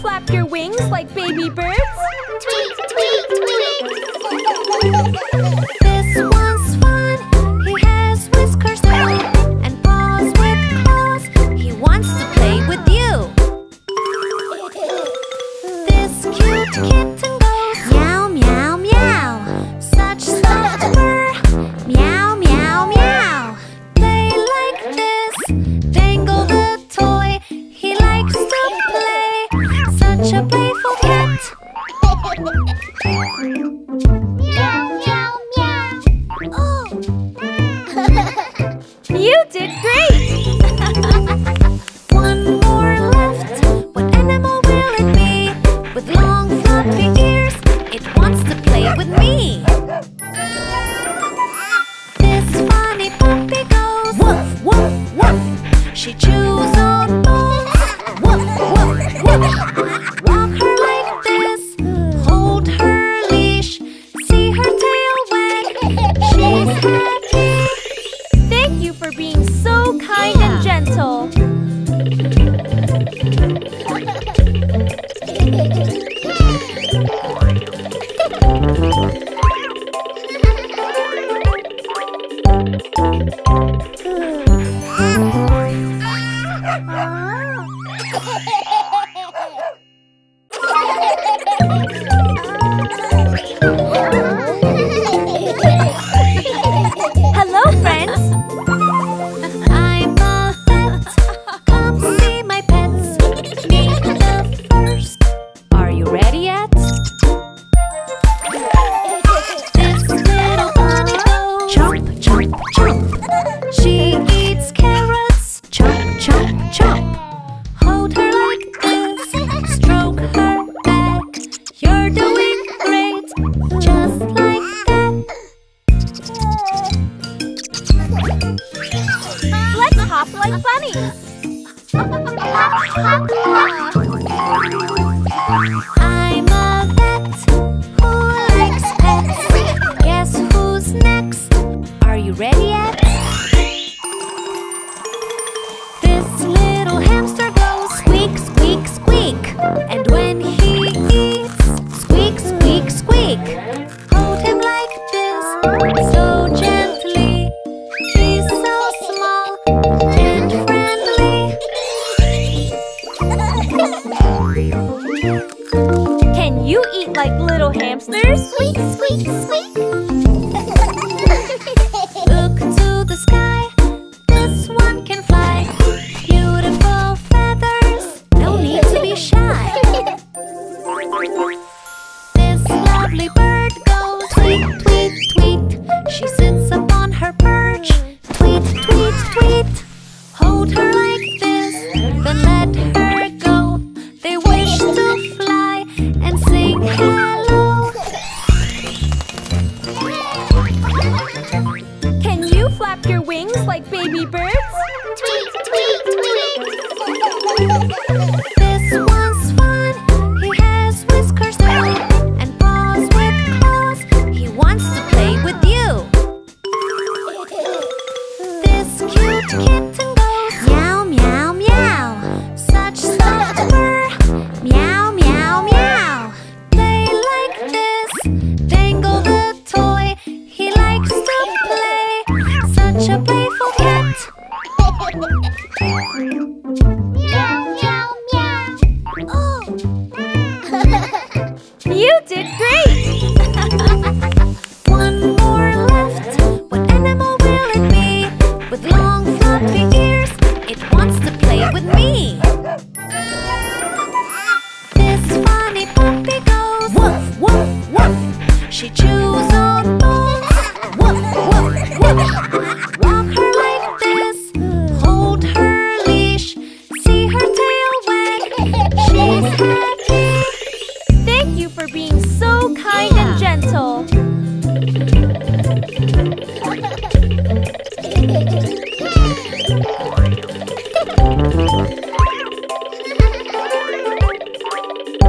flap your wings like baby birds? She chews She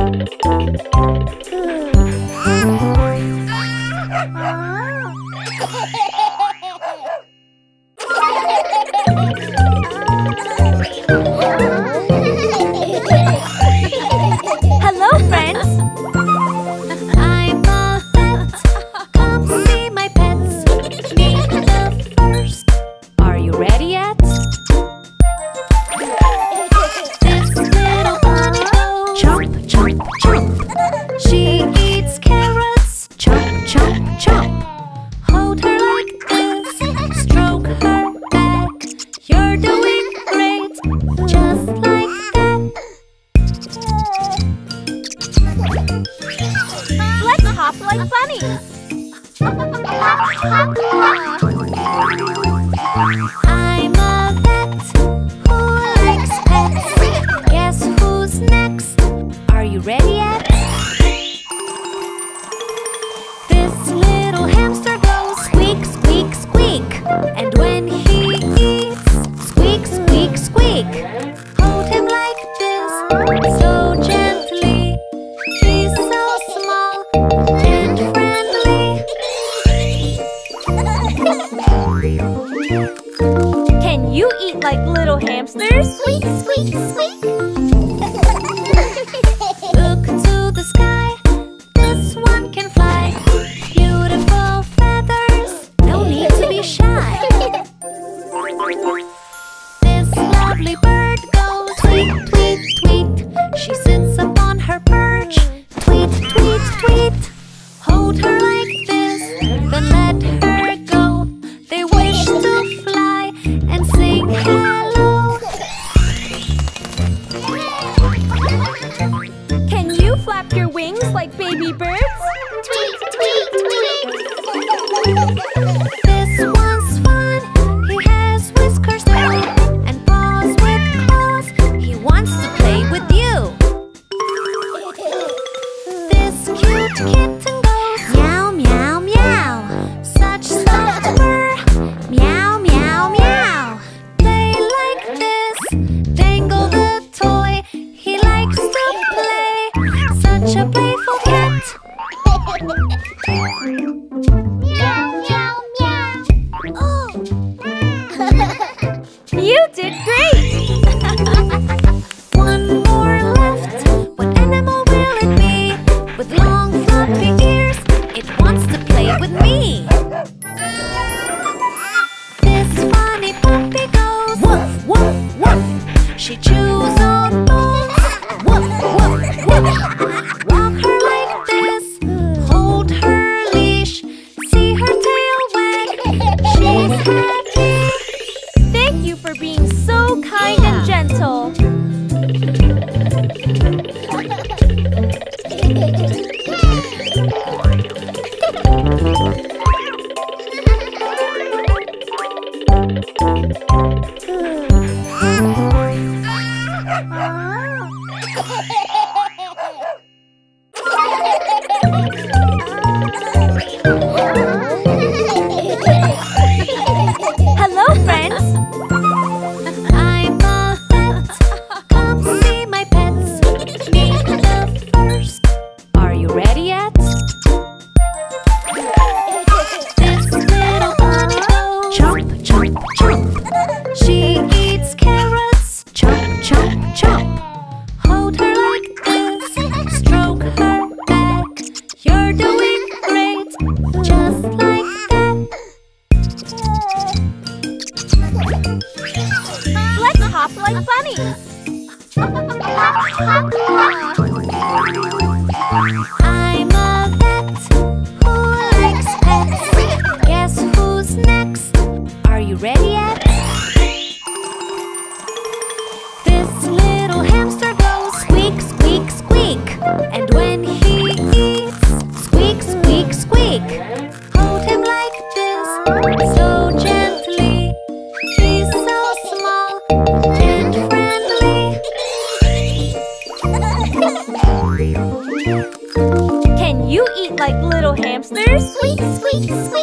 うん。Like little hamsters? Squeak, squeak, squeak.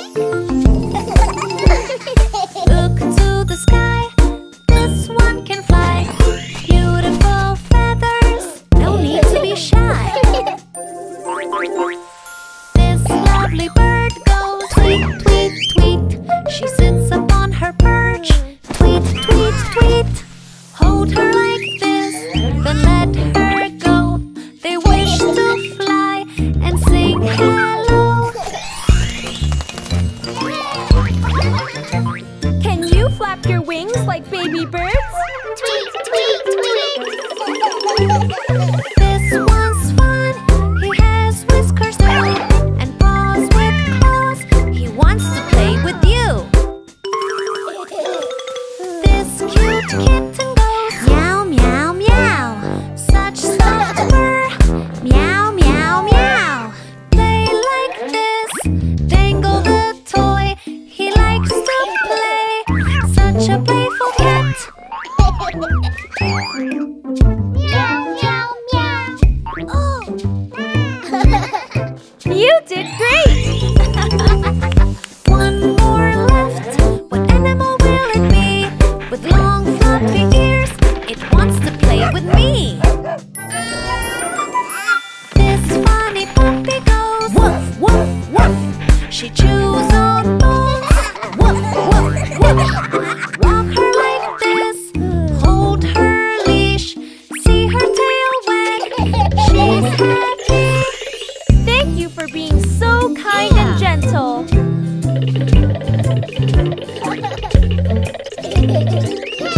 Hello,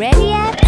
ready yet?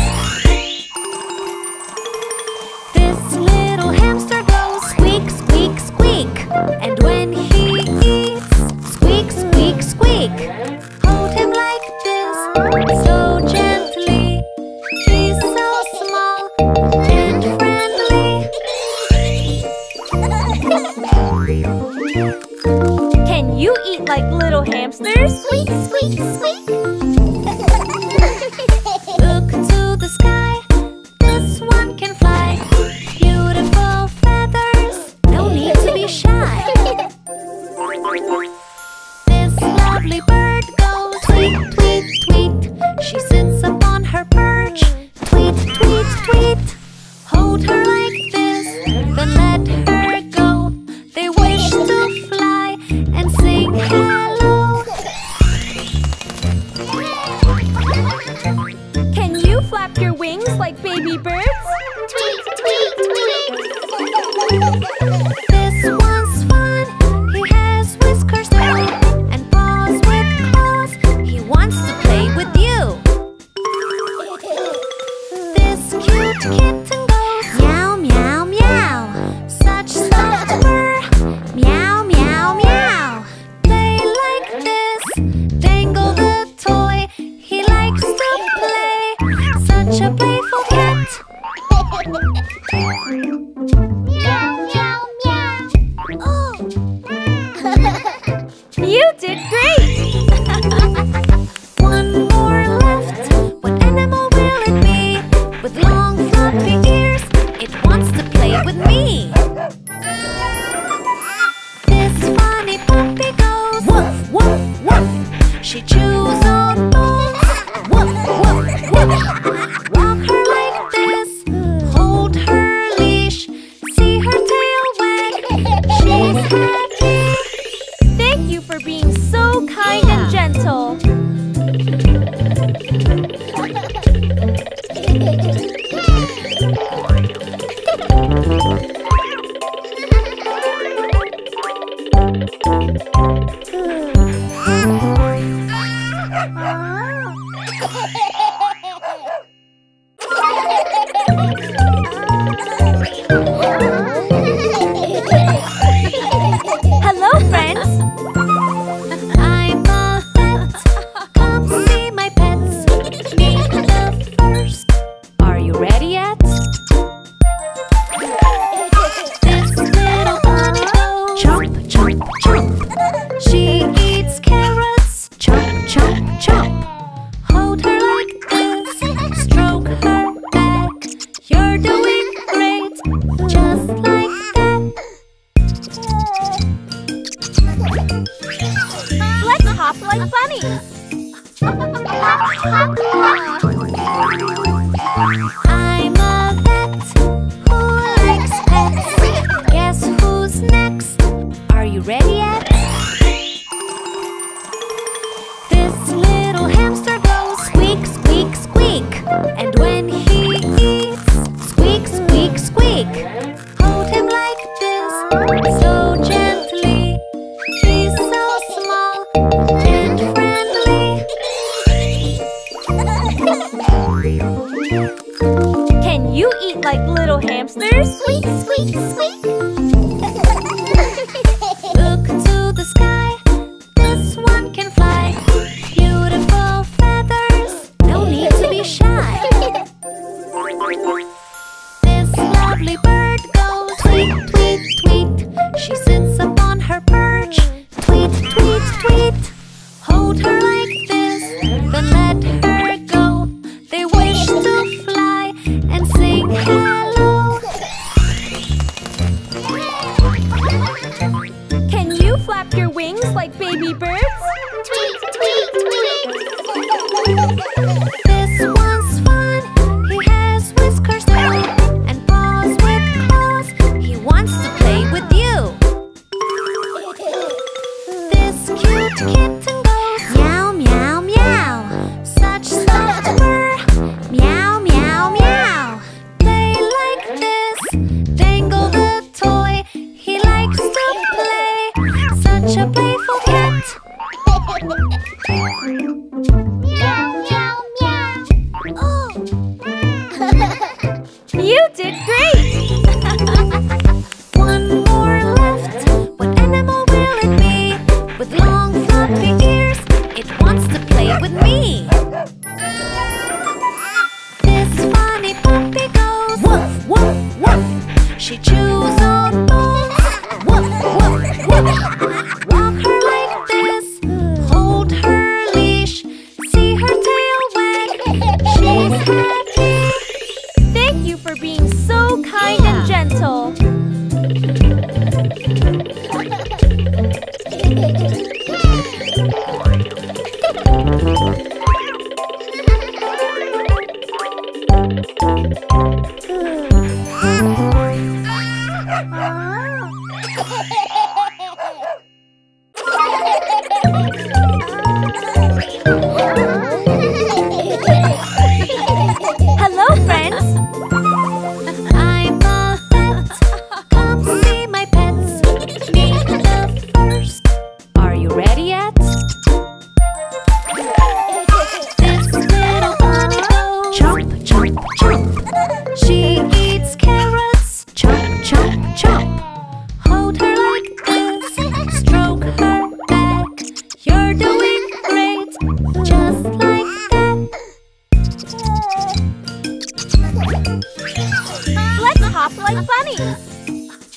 Let's hop like bunnies.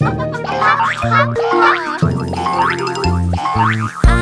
I'm a